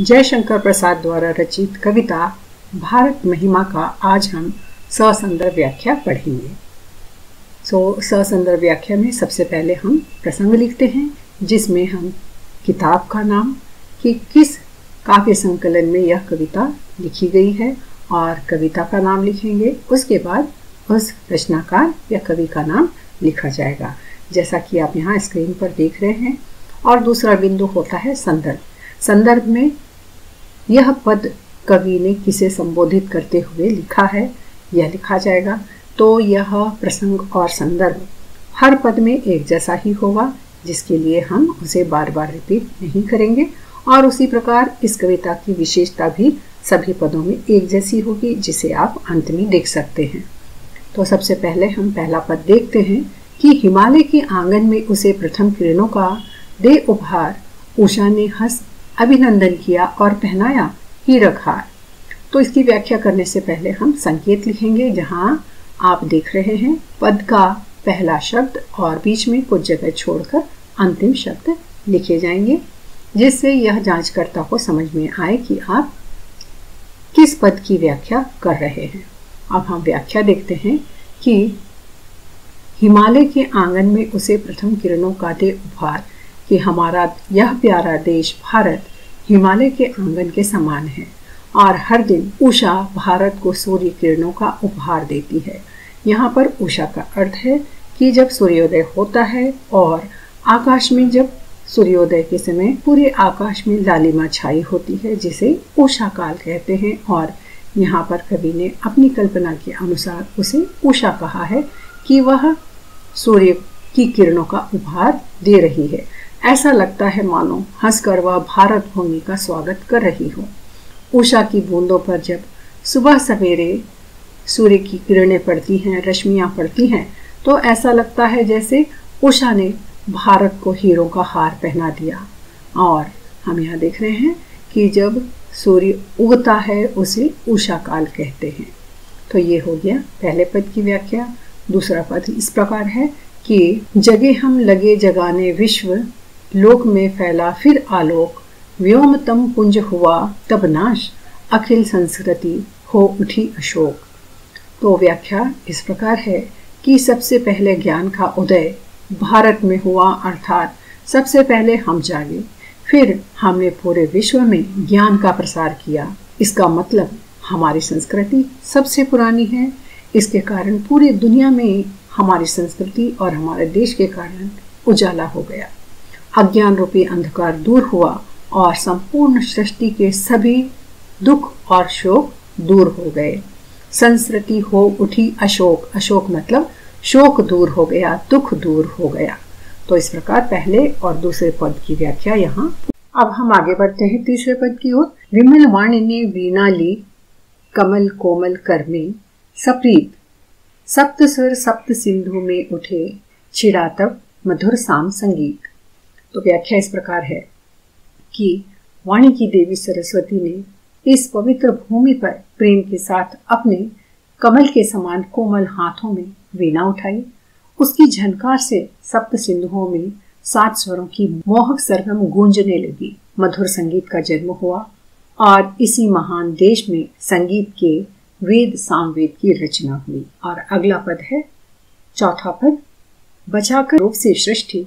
जयशंकर प्रसाद द्वारा रचित कविता भारत महिमा का आज हम ससंदर्भ व्याख्या पढ़ेंगे। सो so, ससंदर्भ व्याख्या में सबसे पहले हम प्रसंग लिखते हैं जिसमें हम किताब का नाम कि किस काव्य संकलन में यह कविता लिखी गई है और कविता का नाम लिखेंगे। उसके बाद उस रचनाकार या कवि का नाम लिखा जाएगा। जैसा कि आप यहाँ स्क्रीन पर देख रहे हैं और दूसरा बिंदु होता है संदर्भ। संदर्भ में यह पद कवि ने किसे संबोधित करते हुए लिखा है? यह लिखा जाएगा। तो यह प्रसंग और संदर्भ। हर पद में एक जैसा ही होगा, जिसके लिए हम उसे बार बार रिपीट नहीं करेंगे। और उसी प्रकार इस कविता की विशेषता भी सभी पदों में एक जैसी होगी, जिसे आप अंत में देख सकते हैं। तो सबसे पहले हम पहला पद देखते हैं कि हिमालय के आँगन में उसे प्रथम किरणों का दे उपहार उषा ने हंस अभिनंदन किया और पहनाया हीरक हार तो इसकी व्याख्या करने से पहले हम संकेत लिखेंगे, जहाँ आप देख रहे हैं, पद का पहला शब्द और बीच में कुछ जगह छोड़कर अंतिम शब्द लिखे जाएँगे, जिससे यह जांचकर्ता को समझ में आए कि आप किस पद की व्याख्या कर रहे हैं। अब हम व्याख्या देखते हैं कि हिमालय के आँगन में उसे प्रथम किरणों का दे उपहार कि हमारा यह प्यारा देश भारत हिमालय के आँगन के समान है और हर दिन उषा भारत को सूर्य किरणों का उपहार देती है। यहाँ पर उषा का अर्थ है कि जब सूर्योदय होता है और आकाश में जब सूर्योदय के समय पूरे आकाश में लालिमा छाई होती है, जिसे उषा काल कहते हैं और यहाँ पर कवि ने अपनी कल्पना के अनुसार उसे उषा कहा है कि वह सूर्य की किरणों का उपहार दे रही है। ऐसा लगता है मानो हंसकर वह भारत भूमि का स्वागत कर रही हो। उषा की बूंदों पर जब सुबह सवेरे सूर्य की किरणें पड़ती हैं, रश्मियाँ पड़ती हैं तो ऐसा लगता है जैसे उषा ने भारत को हीरो का हार पहना दिया। और हम यहाँ देख रहे हैं कि जब सूर्य उगता है, उसे उषा काल कहते हैं। तो ये हो गया पहले पद की व्याख्या। दूसरा पद इस प्रकार है कि जगे हम लगे जगाने विश्व लोक में फैला फिर आलोक, व्योमतम पुंज हुआ तब नाश, अखिल संस्कृति हो उठी अशोक। तो व्याख्या इस प्रकार है कि सबसे पहले ज्ञान का उदय भारत में हुआ, अर्थात सबसे पहले हम जागे, फिर हमने पूरे विश्व में ज्ञान का प्रसार किया। इसका मतलब हमारी संस्कृति सबसे पुरानी है। इसके कारण पूरी दुनिया में हमारी संस्कृति और हमारे देश के कारण उजाला हो गया। अज्ञान रूपी अंधकार दूर हुआ और संपूर्ण सृष्टि के सभी दुख और शोक दूर हो गए। संस्कृति हो उठी अशोक। अशोक मतलब शोक दूर हो गया, दुख दूर हो गया। तो इस प्रकार पहले और दूसरे पद की व्याख्या यहाँ। अब हम आगे बढ़ते हैं तीसरे पद की ओर। विमल वाणी ने वीणा ली कमल कोमल कर में सप्रीत। सप्त स्वर सप्त सिंधु में उठे छिड़ा तब मधुर साम संगीत। तो व्याख्या इस प्रकार है कि वाणी की देवी सरस्वती ने इस पवित्र भूमि पर प्रेम के साथ अपने कमल के समान कोमल हाथों में वीणा उठाई। उसकी झनकार से सप्त सिंधुओं में सात स्वरों की मोहक सरगम गूंजने लगी। मधुर संगीत का जन्म हुआ और इसी महान देश में संगीत के वेद सामवेद की रचना हुई। और अगला पद है, चौथा पद, बचाकर रूप से सृष्टि।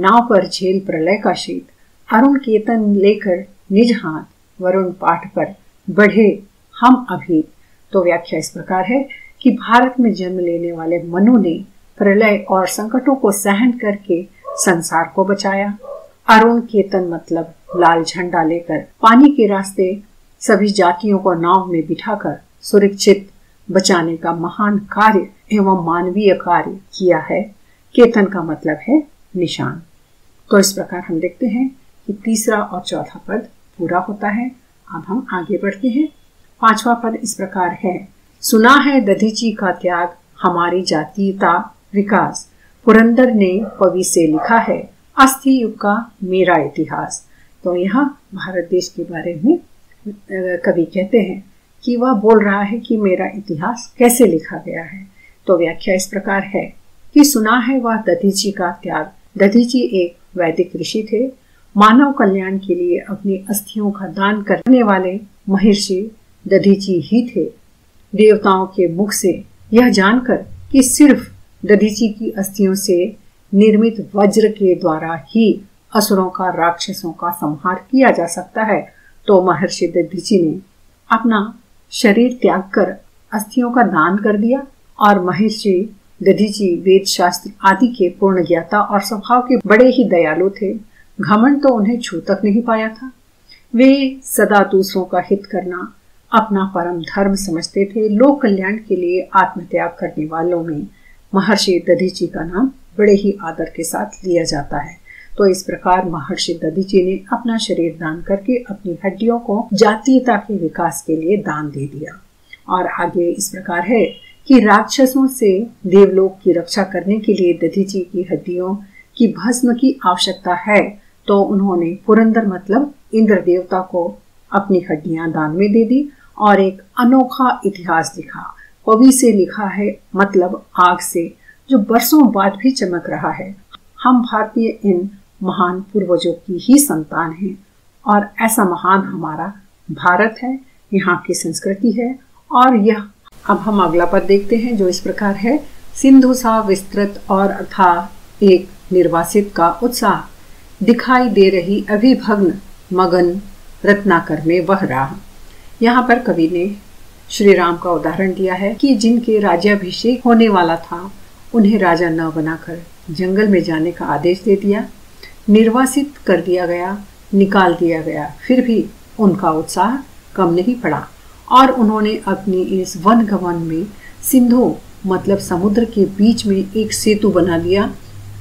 नाव पर झेल प्रलय का शीत, अरुण केतन लेकर निज हाथ वरुण पाठ पर बढ़े, हम अभी तो व्याख्या इस प्रकार है कि भारत में जन्म लेने वाले मनु ने प्रलय और संकटों को सहन करके संसार को बचाया। अरुण केतन मतलब लाल झंडा लेकर पानी के रास्ते सभी जातियों को नाव में बिठाकर सुरक्षित बचाने का महान कार्य एवं मानवीय कार्य किया है। केतन का मतलब है निशान। तो इस प्रकार हम देखते हैं कि तीसरा और चौथा पद पूरा होता है। अब हम आगे बढ़ते हैं। पांचवा पद इस प्रकार है। सुना है दधीची का त्याग, हमारी जातीयता विकास। पुरंदर ने कवि से लिखा है, अस्थि युग का मेरा इतिहास। तो यह भारत देश के बारे में कवि कहते हैं कि वह बोल रहा है कि मेरा इतिहास कैसे लिखा गया है। तो व्याख्या इस प्रकार है कि सुना है वह दधीची का त्याग। दधीची एक वैदिक ऋषि थे। मानव कल्याण के लिए अपनी अस्थियों का दान करने वाले महर्षि दधीची ही थे। देवताओं के मुख से यह जानकर कि सिर्फ़ दधीची की अस्थियों से निर्मित वज्र के द्वारा ही असुरों का, राक्षसों का संहार किया जा सकता है तो महर्षि दधीची ने अपना शरीर त्याग कर अस्थियों का दान कर दिया और महर्षि दधीची वेद शास्त्र आदि के पूर्ण ज्ञाता और स्वभाव के बड़े ही दयालु थे। घमंड तो उन्हें छू तक नहीं पाया था। वे सदा दूसरों का हित करना, अपना परम धर्म समझते थे। लोक कल्याण के लिए आत्मत्याग करने वालों में महर्षि दधीची का नाम बड़े ही आदर के साथ लिया जाता है। तो इस प्रकार महर्षि दधीची ने अपना शरीर दान करके अपनी हड्डियों को जातीयता के विकास के लिए दान दे दिया। और आगे इस प्रकार है। कि राक्षसों से देवलोक की रक्षा करने के लिए दधीची की हड्डियों की भस्म की आवश्यकता है तो उन्होंने पुरंदर मतलब इंद्र देवता को अपनी हड्डियाँ दान में दे दी और एक अनोखा इतिहास लिखा। पवी से लिखा है मतलब आग से, जो बरसों बाद भी चमक रहा है। हम भारतीय इन महान पूर्वजों की ही संतान हैं और ऐसा महान हमारा भारत है, यहाँ की संस्कृति है और यह अब हम अगला पद देखते हैं, जो इस प्रकार है। सिंधु सा विस्तृत और अथा एक निर्वासित का उत्साह। दिखाई दे रही अभिभग्न मगन रत्नाकर में वह रहा। यहाँ पर कवि ने श्री राम का उदाहरण दिया है कि जिनके राज्याभिषेक होने वाला था, उन्हें राजा न बनाकर जंगल में जाने का आदेश दे दिया। निर्वासित कर दिया गया, निकाल दिया गया, फिर भी उनका उत्साह कम नहीं पड़ा। और उन्होंने अपनी इस वन गवन में सिंधु मतलब समुद्र के बीच में एक सेतु बना लिया,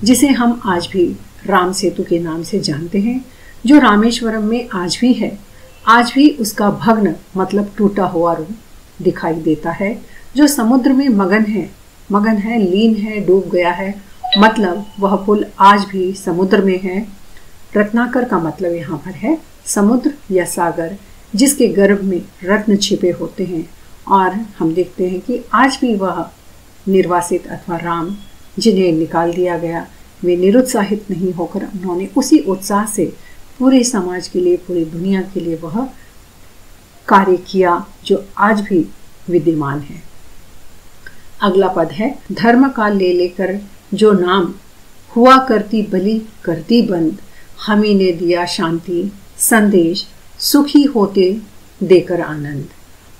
जिसे हम आज भी राम सेतु के नाम से जानते हैं, जो रामेश्वरम में आज भी है। आज भी उसका भग्न मतलब टूटा हुआ रूप दिखाई देता है, जो समुद्र में मगन है। मगन है, लीन है, डूब गया है। मतलब वह पुल आज भी समुद्र में है। रत्नाकर का मतलब यहाँ पर है, समुद्र या सागर। जिसके गर्भ में रत्न छिपे होते हैं। और हम देखते हैं कि आज भी वह निर्वासित अथवा राम जिन्हें निकाल दिया गया, वे निरुत्साहित नहीं होकर उन्होंने उसी उत्साह से पूरे समाज के लिए, पूरी दुनिया के लिए वह कार्य किया जो आज भी विद्यमान है। अगला पद है, धर्म का ले लेकर जो नाम हुआ करती बलि करती बंद, हमी ने दिया शांति, संदेश सुखी होते देकर आनंद।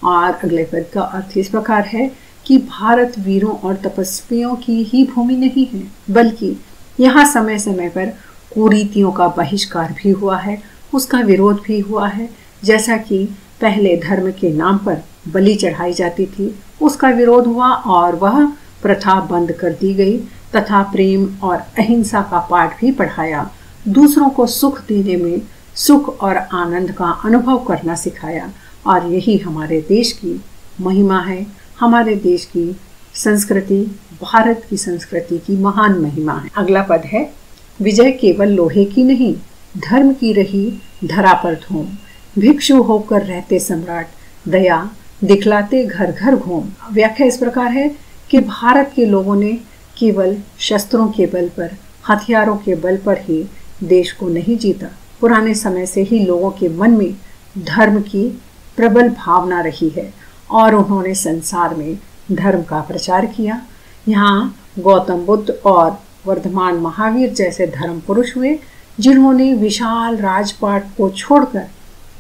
और अगले पद का अर्थ इस प्रकार है कि भारत वीरों और तपस्वियों की ही भूमि नहीं है, बल्कि यहाँ समय समय पर कुरीतियों का बहिष्कार भी हुआ है, उसका विरोध भी हुआ है। जैसा कि पहले धर्म के नाम पर बलि चढ़ाई जाती थी, उसका विरोध हुआ और वह प्रथा बंद कर दी गई, तथा प्रेम और अहिंसा का पाठ भी पढ़ाया। दूसरों को सुख देने में सुख और आनंद का अनुभव करना सिखाया। और यही हमारे देश की महिमा है। हमारे देश की संस्कृति, भारत की संस्कृति की महान महिमा है। अगला पद है, विजय केवल लोहे की नहीं, धर्म की रही धरा पर धूम। भिक्षु होकर रहते सम्राट, दया दिखलाते घर घर घूम। व्याख्या इस प्रकार है कि भारत के लोगों ने केवल शस्त्रों के बल पर, हथियारों के बल पर ही देश को नहीं जीता। पुराने समय से ही लोगों के मन में धर्म की प्रबल भावना रही है और उन्होंने संसार में धर्म का प्रचार किया। यहाँ गौतम बुद्ध और वर्धमान महावीर जैसे धर्म पुरुष हुए, जिन्होंने विशाल राजपाट को छोड़कर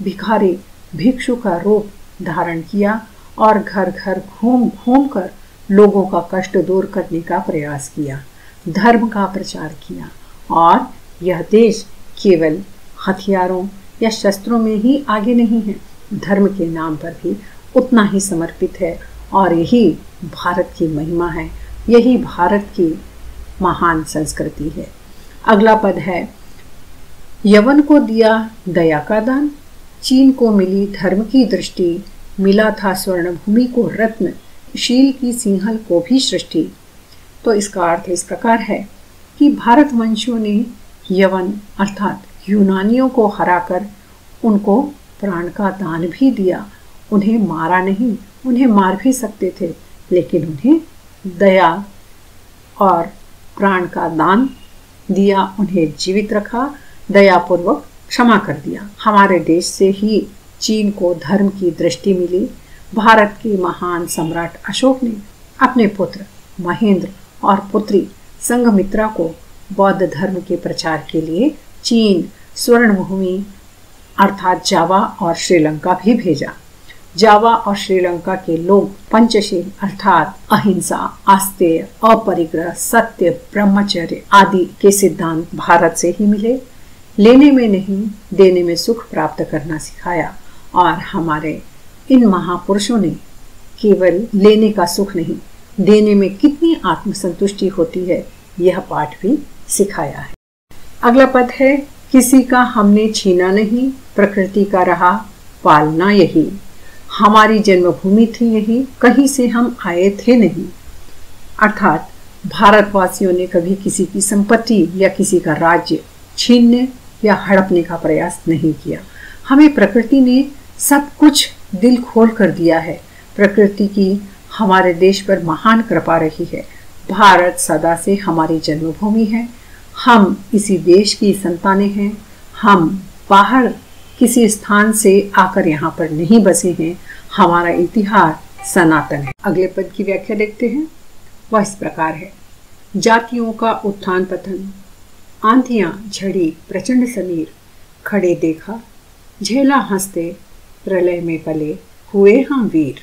भिखारी भिक्षु का रूप धारण किया और घर घर घूम घूम कर लोगों का कष्ट दूर करने का प्रयास किया, धर्म का प्रचार किया। और यह देश केवल हथियारों या शस्त्रों में ही आगे नहीं है। धर्म के नाम पर भी उतना ही समर्पित है और यही भारत की महिमा है। यही भारत की महान संस्कृति है। अगला पद है, यवन को दिया दया का दान। चीन को मिली धर्म की दृष्टि। मिला था स्वर्ण भूमि को रत्न। शील की सिंहल को भी सृष्टि। तो इसका अर्थ इस प्रकार है कि भारत वंशियों ने यवन अर्थात यूनानियों को हराकर उनको प्राण का दान भी दिया। उन्हें मारा नहीं, उन्हें मार भी सकते थे, लेकिन उन्हें दया और प्राण का दान दिया, उन्हें जीवित रखा, दयापूर्वक क्षमा कर दिया। हमारे देश से ही चीन को धर्म की दृष्टि मिली। भारत के महान सम्राट अशोक ने अपने पुत्र महेंद्र और पुत्री संघमित्रा को बौद्ध धर्म के प्रचार के लिए चीन स्वर्ण भूमि अर्थात जावा और श्रीलंका भी भेजा। जावा और श्रीलंका के लोग पंचशील, अर्थात अहिंसा आस्तेय अपरिग्रह, सत्य, ब्रह्मचर्य आदि के सिद्धांत भारत से ही मिले। लेने में नहीं, देने में सुख प्राप्त करना सिखाया और हमारे इन महापुरुषों ने केवल लेने का सुख नहीं, देने में कितनी आत्मसंतुष्टि होती है, यह पाठ भी सिखाया है। अगला पद है किसी का हमने छीना नहीं, प्रकृति का रहा पालना यही। हमारी जन्मभूमि थी यही, कहीं से हम आए थे नहीं। अर्थात भारतवासियों ने कभी किसी की संपत्ति या किसी का राज्य छीनने या हड़पने का प्रयास नहीं किया। हमें प्रकृति ने सब कुछ दिल खोल कर दिया है। प्रकृति की हमारे देश पर महान कृपा रही है। भारत सदा से हमारी जन्मभूमि है। हम इसी देश की संतानें हैं, हम बाहर किसी स्थान से आकर यहाँ पर नहीं बसे हैं, हमारा इतिहास सनातन है। अगले पद की व्याख्या देखते हैं। वह इस प्रकार है। जातियों का उत्थान पतन आंधियाँ झड़ी प्रचंड समीर, खड़े देखा, झेला हँसते, प्रलय में पले हुए हम वीर।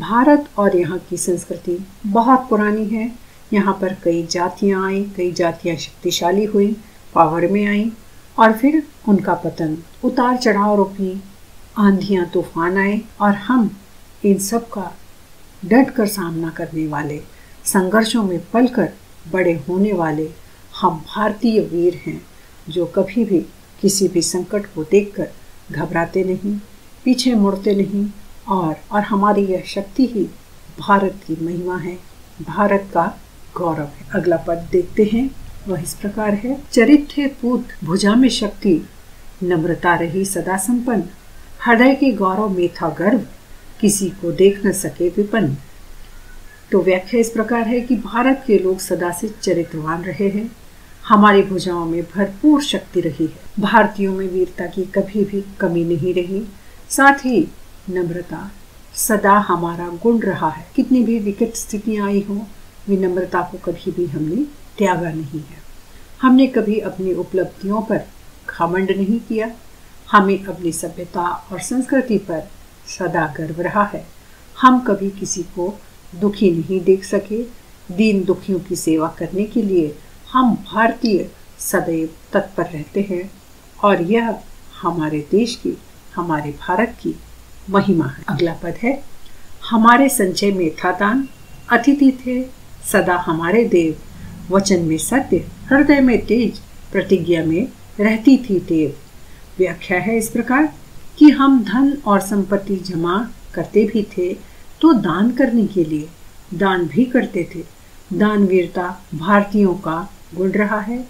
भारत और यहाँ की संस्कृति बहुत पुरानी है। यहाँ पर कई जातियाँ आई, कई जातियाँ शक्तिशाली हुई, पावर में आई और फिर उनका पतन उतार चढ़ाव रुकी आंधियाँ तूफ़ान आए और हम इन सब का डट कर सामना करने वाले, संघर्षों में पलकर बड़े होने वाले हम भारतीय वीर हैं, जो कभी भी किसी भी संकट को देखकर घबराते नहीं, पीछे मुड़ते नहीं और और हमारी यह शक्ति ही भारत की महिमा है, भारत का गौरव है। अगला पद देखते हैं। वह इस प्रकार है। चरित्र पूत भुजा में शक्ति, नम्रता रही सदा संपन्न। हृदय के गौरव में था गर्व, किसी को देख न सके विपन्न। तो व्याख्या इस प्रकार है कि भारत के लोग सदा से चरित्रवान रहे हैं। हमारी भुजाओं में भरपूर शक्ति रही है। भारतीयों में वीरता की कभी भी कमी नहीं रही। साथ ही नम्रता सदा हमारा गुण रहा है। कितनी भी विकट स्थितियाँ आई हो विनम्रता को कभी भी हमने त्यागा नहीं है। हमने कभी अपनी उपलब्धियों पर घमंड नहीं किया। हमें अपनी सभ्यता और संस्कृति पर सदा गर्व रहा है। हम कभी किसी को दुखी नहीं देख सके। दीन दुखियों की सेवा करने के लिए हम भारतीय सदैव तत्पर रहते हैं और यह हमारे देश की, हमारे भारत की महिमा है। अगला पद है, हमारे संचय में था दान अतिथि थे। सदा हमारे देव। वचन में सत्य, हृदय में तेज, प्रतिज्ञा में रहती थी देव। व्याख्या है इस प्रकार कि हम धन और संपत्ति जमा करते भी थे तो दान करने के लिए दान भी करते थे। दान वीरता भारतीयों का गुण रहा है।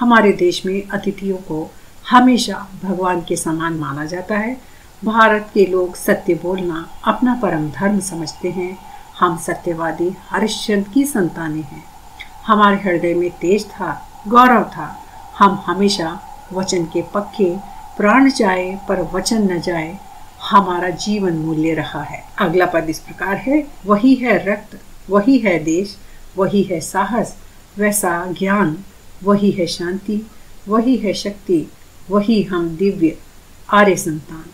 हमारे देश में अतिथियों को हमेशा भगवान के समान माना जाता है। भारत के लोग सत्य बोलना अपना परम धर्म समझते हैं। हम सत्यवादी हरिश्चंद्र की संतानें हैं। हमारे हृदय में तेज था, गौरव था। हम हमेशा वचन के पक्के, प्राण जाए पर वचन न जाए, हमारा जीवन मूल्य रहा है। अगला पद इस प्रकार है, वही है रक्त, वही है देश, वही है साहस, वैसा ज्ञान, वही है शांति, वही है शक्ति, वही हम दिव्य, आर्य संतान।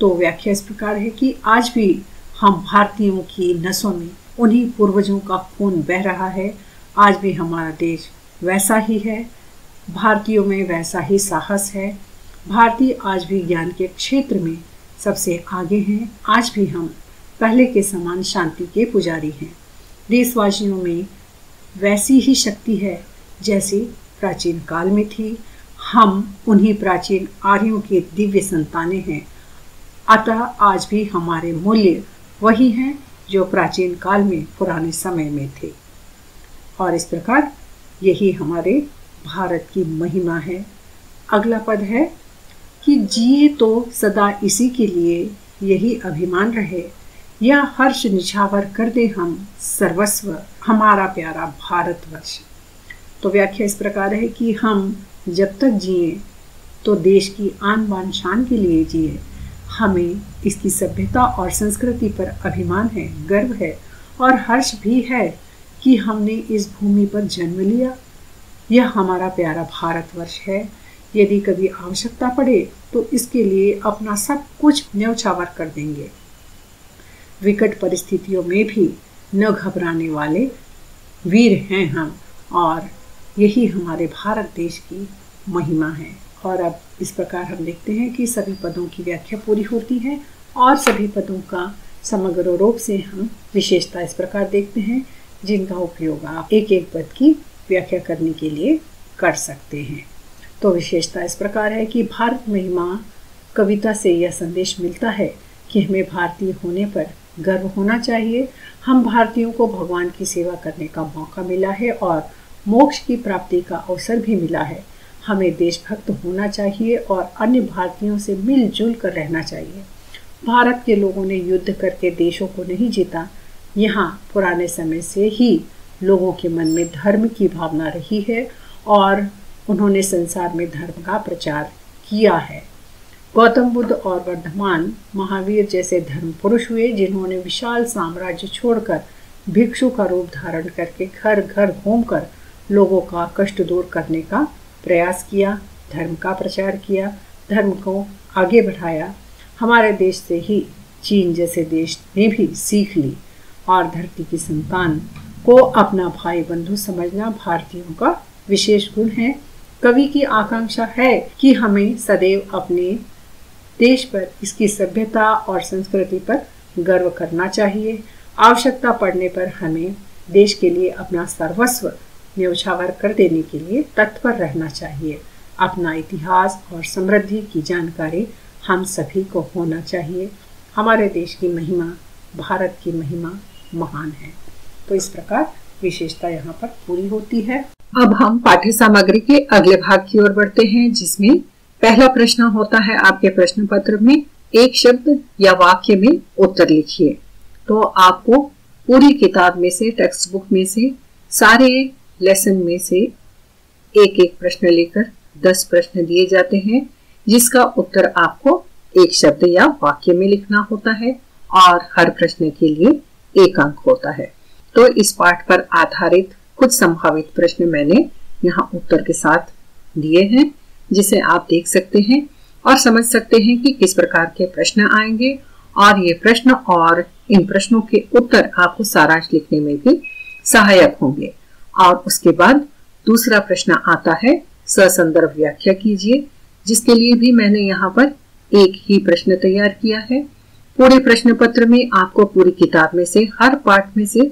तो व्याख्या इस प्रकार है कि आज भी हम भारतीयों की नसों में उन्हीं पूर्वजों का खून बह रहा है। आज भी हमारा देश वैसा ही है। भारतीयों में वैसा ही साहस है। भारतीय आज भी ज्ञान के क्षेत्र में सबसे आगे हैं। आज भी हम पहले के समान शांति के पुजारी हैं। देशवासियों में वैसी ही शक्ति है जैसी प्राचीन काल में थी। हम उन्हीं प्राचीन आर्यों के दिव्य संतानें हैं। अतः आज भी हमारे मूल्य वही हैं जो प्राचीन काल में, पुराने समय में थे। और इस प्रकार यही हमारे भारत की महिमा है। अगला पद है कि जिए तो सदा इसी के लिए यही अभिमान रहे। या हर्ष निछावर कर दे हम सर्वस्व, हमारा प्यारा भारतवर्ष। तो व्याख्या इस प्रकार है कि हम जब तक जिए तो देश की आन बान शान के लिए जिए। हमें इसकी सभ्यता और संस्कृति पर अभिमान है, गर्व है और हर्ष भी है कि हमने इस भूमि पर जन्म लिया। यह हमारा प्यारा भारतवर्ष है। यदि कभी आवश्यकता पड़े तो इसके लिए अपना सब कुछ न्यौछावर कर देंगे। विकट परिस्थितियों में भी न घबराने वाले वीर हैं हम और यही हमारे भारत देश की महिमा है। और अब इस प्रकार हम देखते हैं कि सभी पदों की व्याख्या पूरी होती है और सभी पदों का समग्र रूप से हम विशेषता इस प्रकार देखते हैं, जिनका उपयोग आप एक एक पद की व्याख्या करने के लिए कर सकते हैं। तो विशेषता इस प्रकार है कि भारत महिमा कविता से यह संदेश मिलता है कि हमें भारतीय होने पर गर्व होना चाहिए। हम भारतीयों को भगवान की सेवा करने का मौका मिला है और मोक्ष की प्राप्ति का अवसर भी मिला है। हमें देशभक्त होना चाहिए और अन्य भारतीयों से मिलजुल कर रहना चाहिए। भारत के लोगों ने युद्ध करके देशों को नहीं जीता, यहाँ पुराने समय से ही लोगों के मन में धर्म की भावना रही है और उन्होंने संसार में धर्म का प्रचार किया है। गौतम बुद्ध और वर्धमान महावीर जैसे धर्म पुरुष हुए, जिन्होंने विशाल साम्राज्य छोड़कर भिक्षु का रूप धारण करके घर घर घूमकर लोगों का कष्ट दूर करने का प्रयास किया, धर्म का प्रचार किया, धर्म को आगे बढ़ाया। हमारे देश से ही चीन जैसे देश ने भी सीख ली और धरती की संतान को अपना भाई बंधु समझना भारतीयों का विशेष गुण है। कवि की आकांक्षा है कि हमें सदैव अपने देश पर, इसकी सभ्यता और संस्कृति पर गर्व करना चाहिए। आवश्यकता पड़ने पर हमें देश के लिए अपना सर्वस्व न्यौछावर कर देने के लिए तत्पर रहना चाहिए। अपना इतिहास और समृद्धि की जानकारी हम सभी को होना चाहिए। हमारे देश की महिमा, भारत की महिमा महान है। तो इस प्रकार विशेषता यहाँ पर पूरी होती है। अब हम पाठ्य सामग्री के अगले भाग की ओर बढ़ते हैं, जिसमें पहला प्रश्न होता है आपके प्रश्न पत्र में, एक शब्द या वाक्य में उत्तर लिखिए। तो आपको पूरी किताब में से, टेक्स्ट बुक में से सारे लेसन में से एक एक प्रश्न लेकर दस प्रश्न दिए जाते हैं, जिसका उत्तर आपको एक शब्द या वाक्य में लिखना होता है और हर प्रश्न के लिए एक अंक होता है। तो इस पाठ पर आधारित कुछ संभावित प्रश्न मैंने यहाँ उत्तर के साथ दिए हैं, जिसे आप देख सकते हैं और समझ सकते हैं कि किस प्रकार के प्रश्न आएँगे और ये प्रश्न और इन प्रश्नों के उत्तर आपको सारांश लिखने में भी सहायक होंगे। और उसके बाद दूसरा प्रश्न आता है, ससंदर्भ व्याख्या कीजिए, जिसके लिए भी मैंने यहाँ पर एक ही प्रश्न तैयार किया है। पूरे प्रश्न पत्र में आपको पूरी किताब में से, हर पाठ में से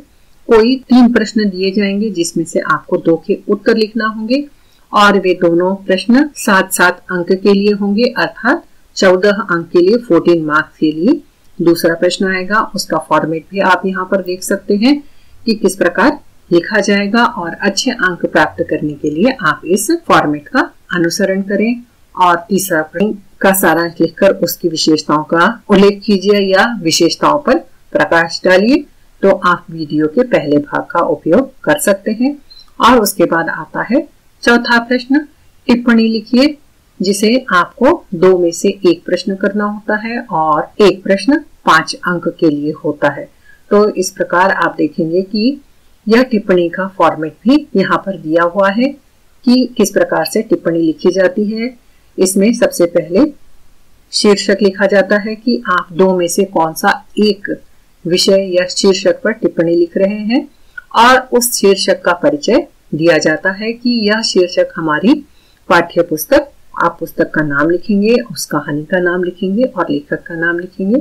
कोई तीन प्रश्न दिए जाएँगे, जिसमें से आपको दो के उत्तर लिखना होंगे और वे दोनों प्रश्न सात सात अंक के लिए होंगे, अर्थात चौदह अंक के लिए फोर्टीन मार्क्स के लिए दूसरा प्रश्न आएगा। उसका फॉर्मेट भी आप यहाँ पर देख सकते हैं कि किस प्रकार लिखा जाएगा और अच्छे अंक प्राप्त करने के लिए आप इस फॉर्मेट का अनुसरण करें और तीसरा का सारांश लिखकर उसकी विशेषताओं का उल्लेख कीजिए या विशेषताओं पर प्रकाश डालिए। तो आप वीडियो के पहले भाग का उपयोग कर सकते हैं। और उसके बाद आता है चौथा प्रश्न। टिप्पणी लिखिए, जिसे आपको दो में से एक प्रश्न करना होता है और एक प्रश्न पाँच अंक के लिए होता है। तो इस प्रकार आप देखेंगे कि यह टिप्पणी का फॉर्मेट भी यहाँ पर दिया हुआ है कि किस प्रकार से टिप्पणी लिखी जाती है। इसमें सबसे पहले शीर्षक लिखा जाता है कि आप दो में से कौन सा एक विषय या शीर्षक पर टिप्पणी लिख रहे हैं और उस शीर्षक का परिचय दिया जाता है कि यह शीर्षक हमारी पाठ्य पुस्तक आप पुस्तक का नाम लिखेंगे, उस कहानी का नाम लिखेंगे और लेखक का नाम लिखेंगे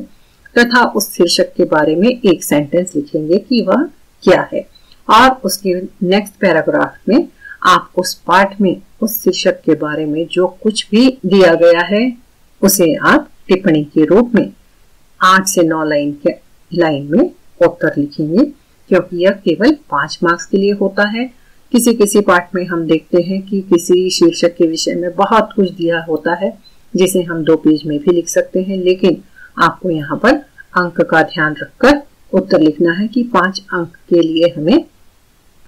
तथा उस शीर्षक के बारे में एक सेंटेंस लिखेंगे कि वह क्या है। और उसके नेक्स्ट पैराग्राफ में आप उस पाठ में, उस शीर्षक के बारे में जो कुछ भी दिया गया है, उसे आप टिप्पणी के रूप में आठ से नौ लाइन के, लाइन में उत्तर लिखेंगे, क्योंकि यह केवल पाँच मार्क्स के लिए होता है। किसी किसी पाठ में हम देखते हैं कि किसी शीर्षक के विषय में बहुत कुछ दिया होता है, जिसे हम दो पेज में भी लिख सकते हैं, लेकिन आपको यहाँ पर अंक का ध्यान रखकर उत्तर लिखना है कि पाँच अंक के लिए हमें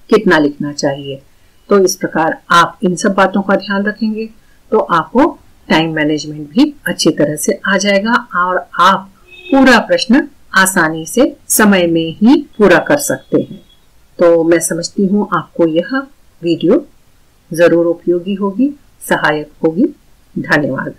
कितना लिखना चाहिए। तो इस प्रकार आप इन सब बातों का ध्यान रखेंगे तो आपको टाइम मैनेजमेंट भी अच्छी तरह से आ जाएगा और आप पूरा प्रश्न आसानी से समय में ही पूरा कर सकते हैं। तो मैं समझती हूँ आपको यह वीडियो ज़रूर उपयोगी होगी, सहायक होगी। धन्यवाद।